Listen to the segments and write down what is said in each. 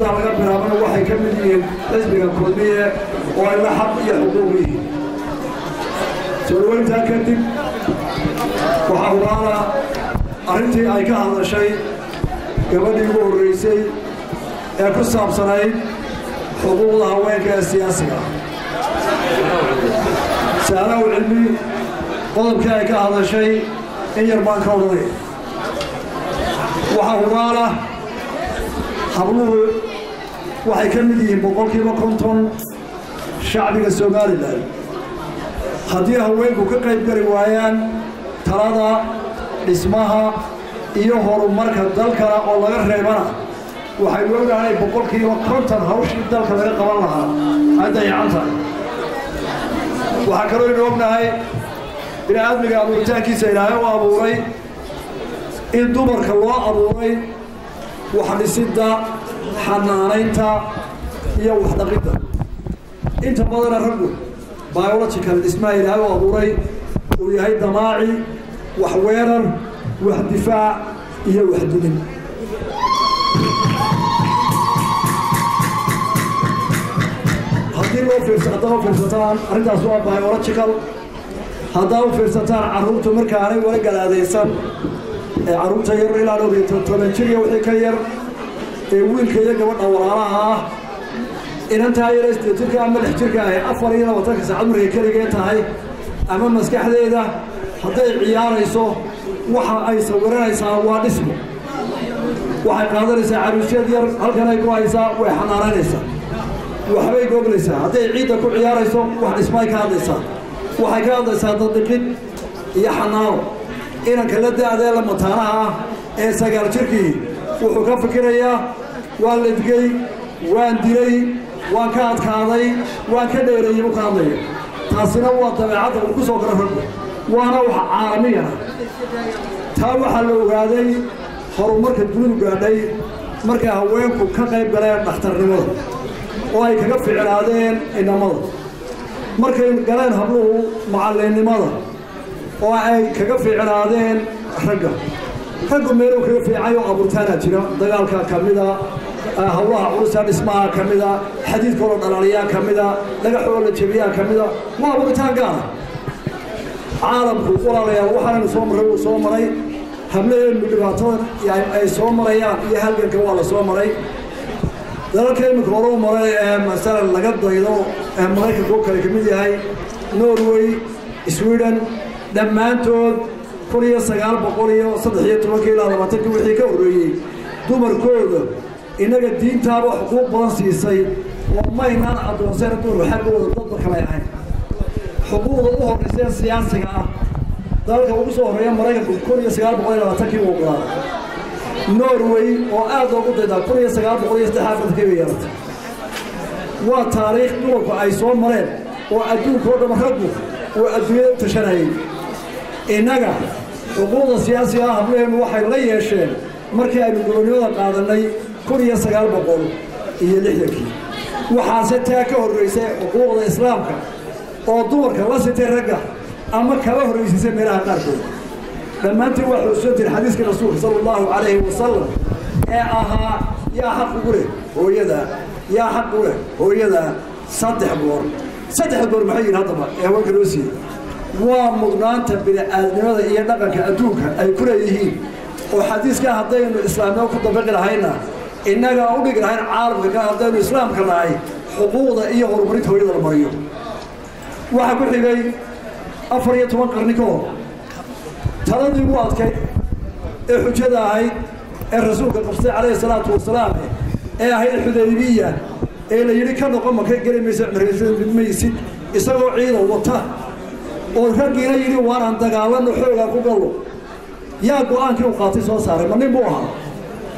laga bilaabana waxay ka mid yihiin xisbiga kulmiye oo ayna xaq iyo xuquuq yihiin. Soo dhaweyntaa kadib waxaa hubaala arrintii ay ka hadashay gabadhii ugu horreysay ee ku saabsanayd xuquuqda haweenka ee siyaasiga. Saalaw cilmi qodobkii ay ka hadashay in yar baan ka odhanay waxaa hubaala habluhu waxay ka mid yihiin boqolkiiba konton shacbiga somalilan haddii haweenku ka qayb waayaan talada dhismaha iyo horumarka dalkana oo laga reebana waxaynu ognahay boqolkiiba konton hawshii dalka laga qaban lahaa. Ay dayacan tahay. Waxaa kaloo aynu ognahay bini aadmiga abuuritaankiisa ilaahay u abuuray in dumarka loo abuuray waxdhisidda xanaanaynta iyo waxdhaqidda inta badana raggu biological dhismaha ilaahay u abuuray uu yahay damaaci wax weerar wax difaac iyo wax fiirsa haddaa u fiirsataan arrintaas waa biological. Haddaa u fiirsataan carruurtu markaanay wala galaadaysan ee carruurta yar ilaa toban jir iyo wixii ka yar ee wiilka iyo gabadha walaalaha ah. Inantaa yar sideed jirka ama lix jirka ahy afar iyo labaatanka saacad markay keligee tahay ama maskaxdeeda hadday ciyaarayso waxa ay sawiranaysaa waa dhismo. Waxay qaadanaysaa caruusyad yar halkanay ku haysaa way xanaanaynaysaa waxbay googlaysaa hadday ciidda ku ciyaarayso wax dhismaay ka hadlaysaa. Waxay ka hadlaysaa daddiqid iyo xanaano. Inanka la da-dee la mataanaha ah ee sagaal jirkii wuxuu ka fikirayaa waan ledgey waan dilay waan ka adkaaday waan ka dheereeyey buu ka hadlaya taasina waa dabeecadda uu ku soo garo raggu waana wax caalamiyana taa waxaa la ogaaday horumarka dunidu gaadhay markay haweenku ka qayb galeen dhakhtarnimada oo ay kaga ficlaadeen inamada markay galeen habluhu macallinnimada oo ay kaga fiicnaadeen ragga. Raggu meeluu kaga fiicay oo abuurtaana jira dagaalka ka mida hawlaha culusa dhismaha ka mida xadiidkooloo dhalaaliyaa ka mida dhagaxoo la jebiyaa ka mida waa abuuritaan gaara caalamku walaalayaal waxaanaynu soo marray soo maray. Hablaheenu dhibaatada ay soo marayaan iyo halganka waa la soo maray. Dalalka iminka horuu maray ee masalan laga daydo ee maraykanka oo kale ka mid yahay norway sweden dhammaantood kun iyo sagaal boqol iyo saddex iyo tobankii ilaa labaatankii wixii ka horreeyey. Dumarkooda innaga diintaaba xuquuq badan siisay oo maynaan addoonseen dumarku xaggooda dadba kale ahayn xuquuqda u horrayseen siyaasiga ah. Dalalka ugu soo horreeya maraykanku kun iyo sagaal boqol iyo labaatankii uu ogolaaday norway oo aad loogu daydaa kun iyo sagaal boqol iyo saddex afartankii bay yeelatay waa taariikh dumarku ay soo mareen oo adduunka oo dhama raggu uu adduunyada u tashanayay. Innaga xuquuqda siyaasiga ah hableenu waxay la yeesheen markii aynu gobonnimada qaadannay kun iyo sagaal boqol iyo lixdankii waxaase taa ka horraysay xuquuqda islaamka oo dumarka la sitay ragga ama kala horraysiisay meelaha qaarkood. Dhammaantiin waa xusuusan jira xadiiskii rasuulka sala allahu calayhi wasalam ee ahaa yaa xaq ugu leh hooyadaa yaa xaq u leh hooyadaa saddex goor saddex goor maxay yihiin haddaba? Ee haweenka loo siiyey. Waa mudnaanta bini'aadnimada iyo dhaqanka adduunka ay ku leeyihiin. Oo xadiiskaa haddaynu islaamnimo ku dabaqi lahayna innagaa u dhigi lahayn caalamka ka haddaynu islaamka nahay xuquuqda iyo horumarinta hooyada la mariyo. Waxaa ku xigay afar iyo toban qarni ka hor taladii ugu adkayd ee xujada ahayd ee rasuulka qabsay calayhi salaatu wasalaam ee ahayd xudaybiya ee la yidhi ka noqon maka geli maysa maysid isagoo ciidan wata oo raggiina yidhi waanaan dagaalano xoogaa ku gallo yaa go'aankii u qaatay soo saaray ma nin buu ahaa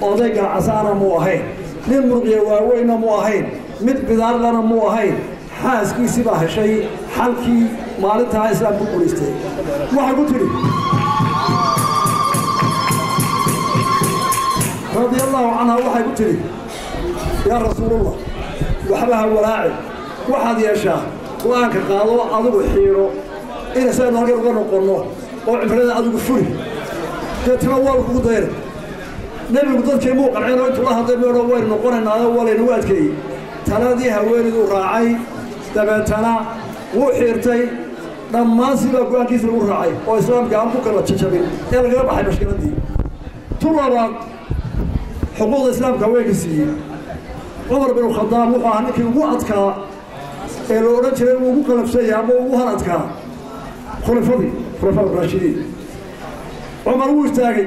oday garcasaana muu ahayn nin murqiya waaweynna muu ahayn mid bidaarlana muu ahayn xaaskiisii baa heshay xalkii maalintaa islaam ku quliystay waxay ku tidhi radia allaahu canha waxay ku tidhi yaa rasuulallah waxba ha walaaci waxaad yeeshaa go'aanka qaado adigu xiidho ina saynu halkan uga noqonno oo cimrada adigu furi deetana waa lagugu dayna nebigu dadkii muu qancin oo intuu la hadlay meedho waynu noqonaynaayo waa laynagu adkeeyey. Taladii haweeniduu raacay dabeetana wuu xiirtay dhammaan sibaa go'aankiisa lagu raacay oo islaamka aan ku kala jajabin ee lagaga baxay mashkiladii. Tu labaad xuquuqda islaamka haweenka siiyey. Cumar bin khadaab wuxuu ahaa ninkii ugu adkaa ee la odhan jiray uu ugu qalabsanya ama ugu hal adkaa. Khulafadii khulafaa raashidiin. Cumar wuu istaagay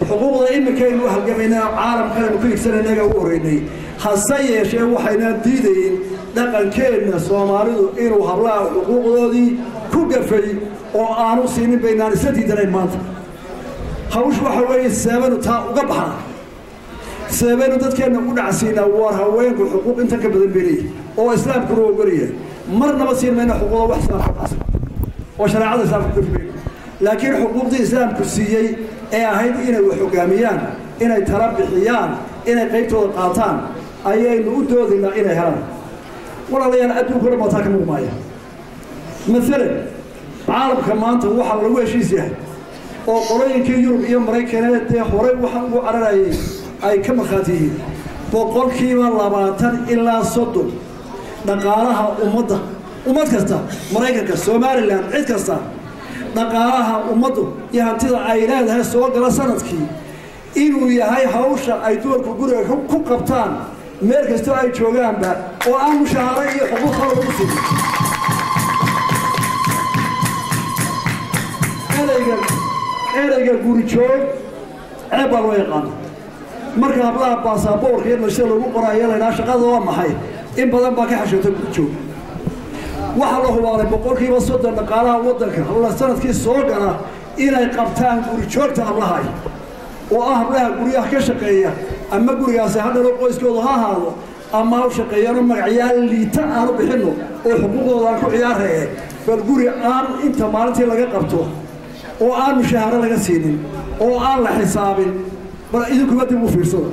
xuquuqda iminkaynu halgamayna caalamkaynu ku igsanaynaga ugu horreynay. Hase yeeshee waxaynaan diidayn dhaqankeenna soomaalidu inuu hablaha xuquuqdoodii ku gafay oo aanu siinin baynaan isla diidanayn maanta. Hawsh waxa weeye seebanu taa uga baxna. Seebanu dadkeenna u dhacsiinaa war haweenku xuquuq intan ka badan leeyihiin oo islaamkuna ogolaya marnaba siin mayna xuquuqda wax islaamka oo shareecada islaamka laakiin xuquuqdii islaamku siiyey ee ahayd inay wax hogaamiyaan inay tala bixiyaan inay qaybtooda qaataan ayaynu u doodaynaa inay helaan. Walaalayaal adduunkuna mataa ka mugmaaya maalan caalamka maanta waxaa lagu heshiis yahay oo qolooyinkii yurub iyo maraykaneed dee horey waxa ugu cararayay ay ka markhaati boqolkiiba labaatan ilaa soddon dhaqaalaha ummadda ummad kasta maraykanka somalilan cid kasta dhaqaalaha ummaddu iyo hantida ay leedahay soo gala sannadkii inuu yahay hawsha ay dumarku guriga ku qabtaan meel kastoo ay joogaanba oo aan mushaaharo iyo xuquuq kala lagu siinin ereyga guri joog ceeb baa loo yaqaana marka hablaha baasaboorka iyo nashada lagu qoraayo laydhaha shaqada waa maxay in badan baa ka xashoota guri joog waxaa la hubaalay boqolkiiba soddon dhaqaalaha waddanka habla sannadkii soo gala inay qabtaan guri joogta hablahay oo ah hablaha guryaha ka shaqeeya ama gurigaasi hadhalo qoyskoodu ha ahaado ama ha u shaqeeyano magacyaal liita aanu bixinno oo xuquuqdooda aan ku ciyaaree bal guri aan inta maalintii laga qabto oo aan mushaaharo laga siinin oo aan la xisaabin bal idinkuba dib u fiirsada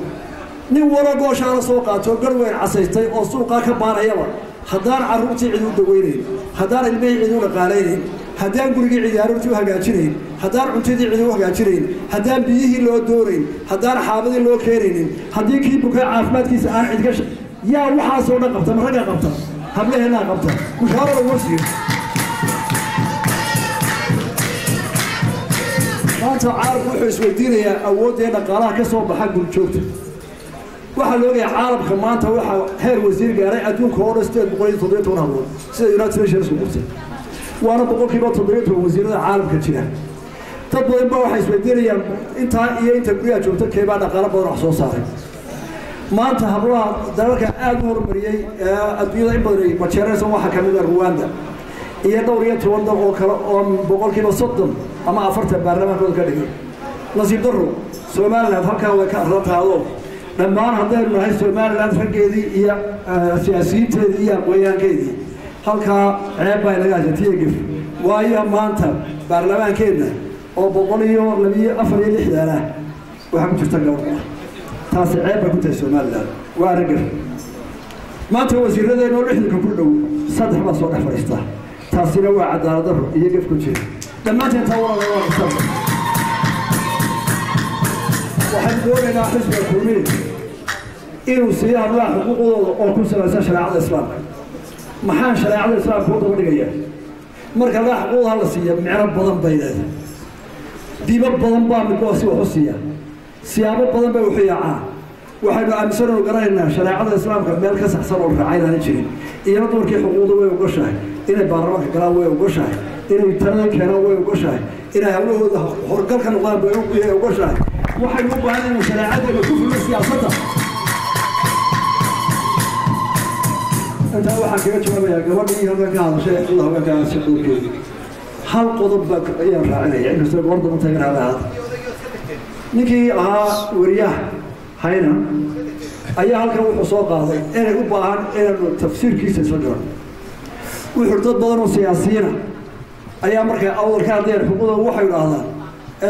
nin walo gooshaala soo qaatoo garweyn casaystay oo suuqaa ka baanayaba haddaan carruurtii cid u dawaynayn haddaan ilmihii cid u dhaqaalaynayn haddaan gurigii cidi aroortii u hagaajinayn. Haddaan cuntadii cidi u hagaajinayn. Haddaan biyihii loo doonayn. Haddaan xaabadii loo keenaynin. Haddii kii bukaa caafimaadkiisa aan cid ka yaa waxaasoo dhan qabta ma raggaa qabta. Hablaheennaa qabta. Mushaarada uma siiyo maanta caalamku wuxuu isweydiinayaa awooddee dhaqaalaha ka soo baxa gurjoogta waxaa la ogayaa caalamka maanta waxaa heer wasiir gaaray adduunka oo dhan sideed boqol iyo toddobiyo toban hablood sida united nations ku qortay waana boqolkiiba toddobiyo toban wasiirada caalamka jira. Dad badan baa waxay isweydiinayaan intaa iyo inta guryaha joogta keebaa dhaqaalo badan wax soo saaray. Maanta hablaha dalalka aada u horumariyey adduunyada in badan ay majeeraysan waxaa ka mid ah ruwanda iyo dhowr iyo toban dal oo kale oo boqolkiiba soddon ama afartan baarlamaankooda ka dhigay. Nasiib darro somaliland halkaa way ka arrantaado dhammaan haddaynu nahay somaliland raggeedii iyo siyaasiyiinteedii iyo aqoonyahankeedii halkaa ceeb baa inaga haysatiyo gef waayo maanta baarlamaankeenna oo boqol iyo labiyo afar iyo lixdan ah waxaa ku jirta gabadha taasi ceeb bay ku tahay somaliland waa aragaf maanta wasiiradeenna oo lixdanka ku dhow saddex baa soo dhex fadhiistaa taasina waa cadaalad darro iyo gef ku jira. Dhammaanteen taa walaala waa xisaabta waxaan doonaynaa xisbiga kulmiye inuu siiyo hablaha xuquuqdooda oo ku salaysan shareecada islaamka. Maxaan shareecada islaamka u daba dhigaya? Marka hablaha xuquuqdaha la siiya micno badan bay leedahay. Diimo badan baa midbaa si wax u siiya. Siyaabo badan bay wuxu yaacaan waxaynu aaminsanaynu garanaynaa shareecada islaamka meel ka saxsan oo raacaynaan jirin. Iyana dumarkii xuquuqda way ogoshahay inay baarlamaanka galaan way ogoshahay inay talada keenaan way ogoshahay inay hawlahooda horgal ka noqdaan bay ogoshahay waxaynu u baahan inaynu shareecadeena ku fulno siyaasadda intaa waxaan kaga jawaabayaa gabadhii halkan ka hadashay ee sida haweenkaa si dhowrkeedi hal qodob baa ayaan raacinaya inkastoo goor daba tagan hada ahaada ninkii ahaa wariyaha hayna ayaa halkan wuxuu soo qaaday inay u baahan inaynu tafsiirkiisa isla dhiran wuxuu dad badan oo siyaasiyiina ayaa markay awdal ka hadlayaan xuquuqda waxay idhaahdaan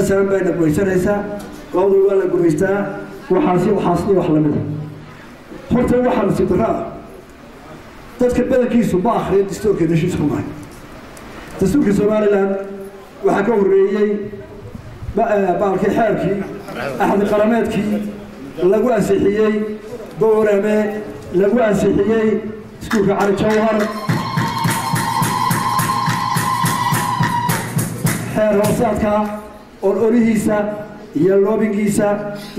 snm bayna gumaysanaysaa labadu waa la gumaystaa waxaasi waxaasi wax lamida horta waxaa nasiib darro ah dadka badankiisu ma akhriyo dastuurka heshiis ku mahay. Dastuurka somalilan waxaa ka horreeyey baalkii xeerkii axdi qarameedkii lagu ansixiyey boorame lagu ansixiyey iskuulka cali jawhar. Xeer hoosaadka ololihiisa iyo loobingiisa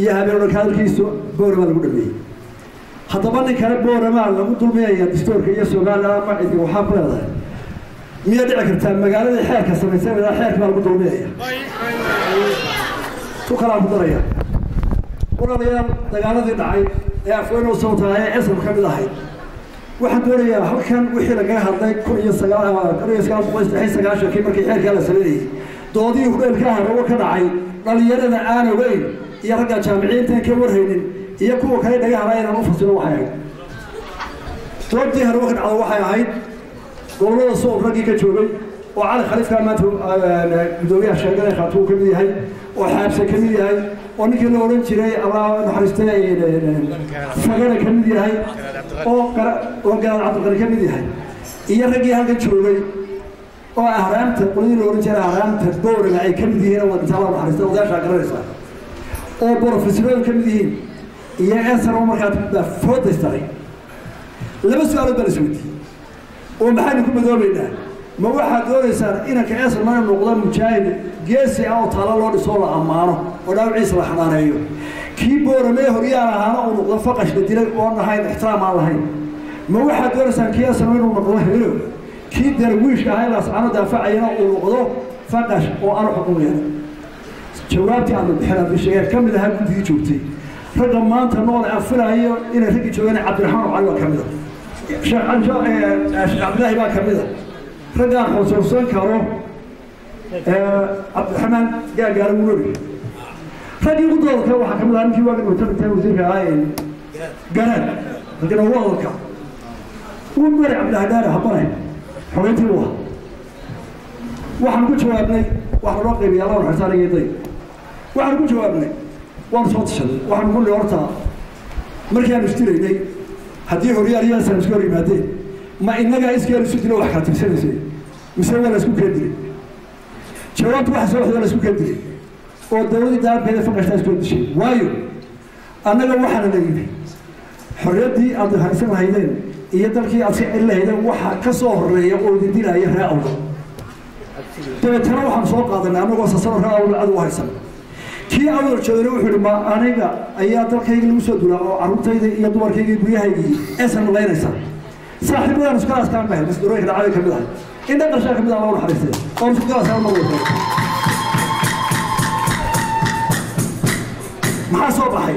iyo habeenodhanka hadalkiisu boorama lagu dhameeyey haddaba nin booramaa lagu dulmiyaya dastuurka iyo somalilan ma cidi waxaa ku leedahay. Miyaa dhici kartaa magaaladii xeerka samaysay xeerka baa lagu dulmiyaya tu kalaa ku daraya. Walaalayaal dagaaladii dhacay ee afweynoo sawtaha ee esam ka mid ahayd waxaan doonayaa halkan wixii lagaga hadlay kun iyo sagaal kun iyo sagaal boqol saddex iyo sagaashankii markii xeerkaa la sameynayay doodihii hudheelka harawo ka dhacay dhalinyarada aan ogeyn iyo ragga jaamiciyiintaan ka warhaynin iyo kuwa kale dhaga hara inaan u fasilo waxay ahayd. Doodii harawo ka dhacda waxay ahayd gobollada sool raggii ka joogay oo cali khaliifkaa maanta gudoomiyaha sheegada khaatuum ka mid yahay oo xaabse ka mid yahay oo ninkii la odhan jiray allah naxariistay sagana ka mid yahay oo oo cabdiqani ka mid yahay iyo raggii halkan joogay oo ahraamta qoladii la odhan jiray ahraamta boorana ay ka mid yihiin oo inta allah naxariistay odaashaa garanaysa oo brofesorada ka mid yihiin iyo esar oo markaa baa foodaystaray laba su'aalood baa la isweydiiyey oo maxaynu ku madoobaynaa? Ma waxaad doonaysaan inanka esar mana noqdo mujaahid geesi ah oo taalo loo dhisoo la ammaano oo dhaawiciisa la xanaaneeyo kii booramee horyaal ahaana uu noqdo faqash la dilay oon ahayn ixtiraam aan lahayn. Ma waxaad doonaysaan kii esar inuu noqdo helo kii darwiishka ahaa laascano daafacayana uu noqdo faqash oo aanu xuquuq yeelin jawaabtii aanu bixinaa bisheegeen ka mid ahaa guddigii joogtay. Ragga maanta nool aan filayo inay raggii joogeen cabdiraxmaan cali waa ka mid a sheekh cabdilaahi baa ka mid a raggaan xusuusan karo cabdiraxmaan gaagaala wulogi raggii ugu doodalka waxaa ka mid ahaa ninkii waagan watarinta wasiirka ahaa garaan halkana ugu hadalka uu mari cabdillahi dhaare habane xogeyntii u ahaa waxaan ku jawaabnay waxa loo qaybiya allah naxariista aniga day. Waxaan ku jawaabnay waan soo tashaday waxaan ku nihi horta markii aan istiraynay haddii horyaal iyo isku hor yimaadeen ma innagaa iskeen isu dilo wax kala tirsanaysay mise waa la isku keen dilay jawaabtu waxa soo waxda la isku keen dilay oo dawladii daarkeeda faqashtaa isku dishay waayo annaga waxaana la yidhi xorriyaddii aad haysan lahaydeen iyo dalkii aad ka celin lahaydeen waxa ka soo horreeya oo idin dilaya ree awda dabeetana waxaan soo qaadanay annagoo sasano ree awda cad u haysan. Kii awdal joogana wuxuu ihi ma aniga ayaa dalkayga lagu soo dulaa oo carruurtayda iyo dumarkayga guryahaygii eesan nulaynaysa saaxiibadaan isku galaaskaan bahay masdurooyinka dhacday ka mid ahay indha qarshaa ka mid ah loo naxariistay oo isku galaaskaan mar walba maxaa soo baxay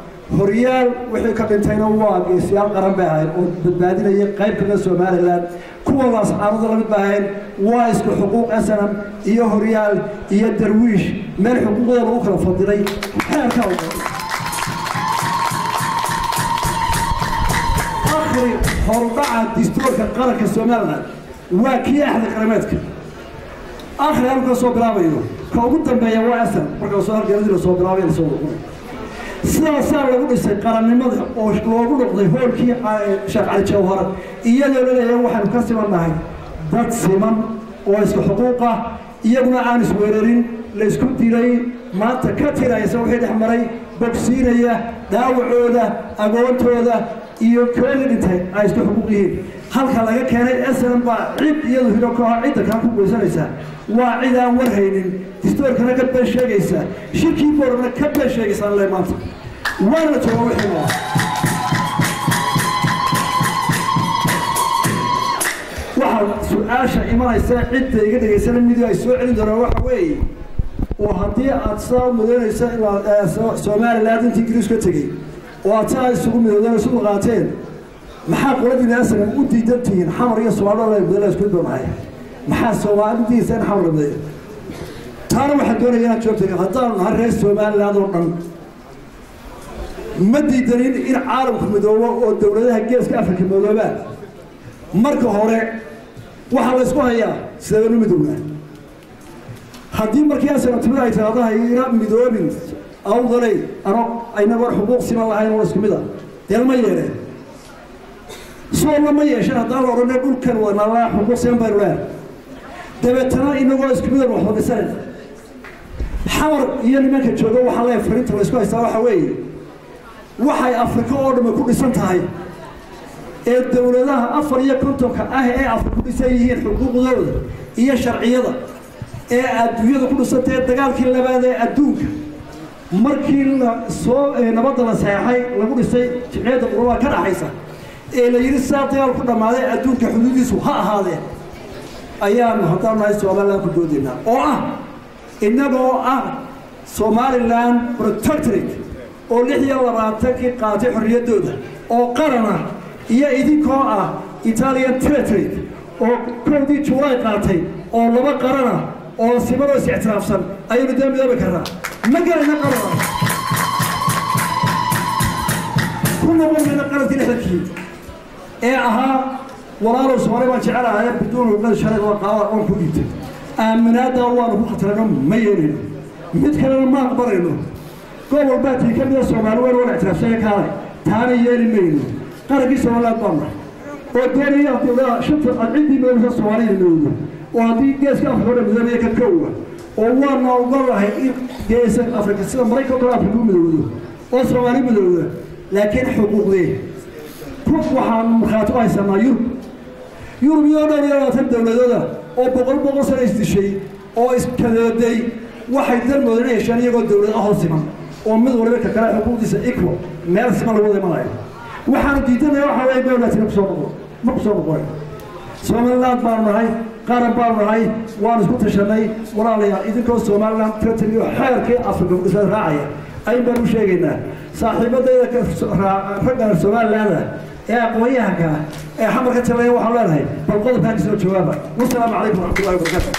horyaal wixii ka dhintayna waa geesiyaal qaran bay ahayd oo badbaadinaya qayb kamida somaliland. Kuwa laascaanada la mid ba ahayn waa isku xuquuq snam iyo horyaal iyo darwiish meel xuquuqdooda lagu kala fadilay. Xeerka akri hordhaca dastuurka qaranka somaliland. Waa kii axda qarameedka. Akri halku ka soo bilaabayo. Ka ugu dambeeya waa snam marka soo halgeeladii la soo bilaabay la soo noqonay sidaasaa lagu dhisay qarannimada oo loogu noqday hoolkii sheekh cali jawhar. Iyadoo la leeyahay waxaanu ka simannahay dad siman oo iska xuquuq ah iyaguna aan isweerarin la isku dilay maanta ka tiraysa wixii dhex maray bogsiinaya dhaawacooda agoontooda iyo kooli dhintay ay isku xuquuq yihiin halka laga keenay snm baa cid iyadu hiro kooxa cidda kaa ku goysanaysa waa cid aan war haynin. Distoorkana ka been sheegaysa. Shirkii boorana ka been sheegaysaan le maanta. Waana jooga wixii waa waxaa su'aasha imanaysa cidda iga dhegaysana midiga ay soo celin doonaan waxa weeye. Oo haddii aad saa mudaynaysa inaad somaliland intii ingiriis ka tegey. Oo aad saa isugu midoodeen isugu qaateen maxaa qoladiina aslam u diidan tihiin xamar iyo mudala isku maxaa soomaali diidaysa in xamar mudayo taana waxaan doonaya inaad joogta haddaanu nahay reer somaliland oo dhan ma diidanin in caalamku midoobo oo dowladaha geeska afrika midoobaan marka hore waxaa la hayaa sideebanu midownaa haddii markii asanatibada ay tiraahdo hayna midoobin awdaley ano aynagoon xuquuq siman lahayn oo isku mid a deel ma yeedheen soolna ma yeesheen haddaan la odhanay dhulkan wanalaa xuquuq siman baynu leehay dabeetana inagoo isku midan waxba dhisanayna xamar iyo nimanka jooga waxaa leeyahay fariinta la isku haystaa waxa weeye. Waxay afrika oo dhamme ku dhisan tahay. Ee dowladaha afar iyo kontonka ah ee afrika ku dhisan yihiin xuquuqdooda iyo sharciyada. Ee adduunyada ku dhisantay dagaalkii labaad ee adduunka. Markii la soo nabadda la saxeexay lagu dhisay jimciyadda qurbaha ka dhaxaysa ee la yidhi saa dagaal ku dhammaaday adduunka xuduudiisu ha ahaadeen ayaanu haddaan nahay somaliland ku doodaynaa oo ah innagoo ah somaliland protectorate oo lix iyo labaatankii qaatay xorriyaddooda oo qarana iyo idinkoo ah italian territory oo kowdii juulaay qaatay oo laba qarana oo simanoo is ictiraafsan ayaynu dee midoobi karnaa. Ma gelayna qarana ku noqon mayna qarankii lixdankii ee ahaa walaalow soomaali baan jecelahay biduun uqad sharci waa qaada oon ku dhiibtay. Aaminaadda waanu ku khatarayno ma yeelayno mid kalena ma aqbalayno. Gobol baatii ka mida soomaali weyn wala ictiraafsanya kaalay taana yeeli mayno qarankii somaliland baan nahay oo doonaya dowladaha shanta ciddii midoobaysa soomaalida midoodo oo haddii geeska afrika dhan midoobaya ka kowa oo waana ogolahay in geeska afrika sida maraykanka afrika u midoodo oo soomaali midooda laakiin xuquuqdee waanu isku tashanay walaalayaal idinkoo somaliland territory oo xeerkii afrika kudhisan raacaya ayn baan u sheegaynaa saaxiibadayda ragga somaliland ee aqoon-yahanka ee xamar ka talaya waxaan leenahay bal qodobkaan ka soo jawaaba wasalaamu calaykum waraxmatullahi wabarakatu